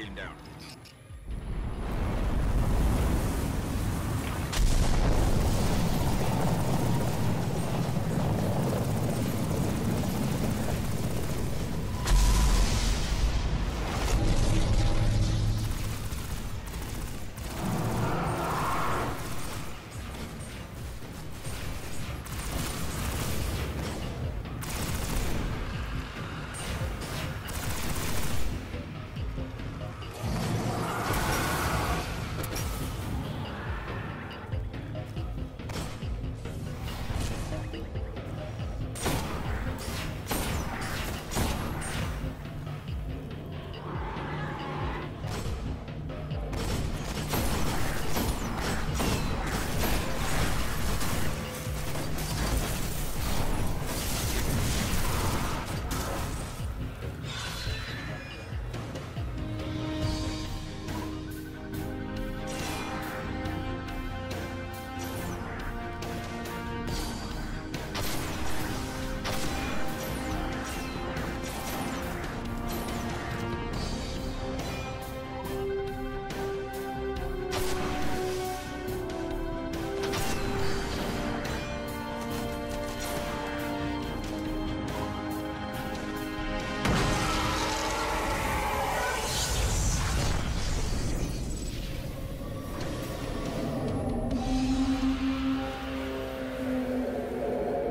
him down.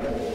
Amen.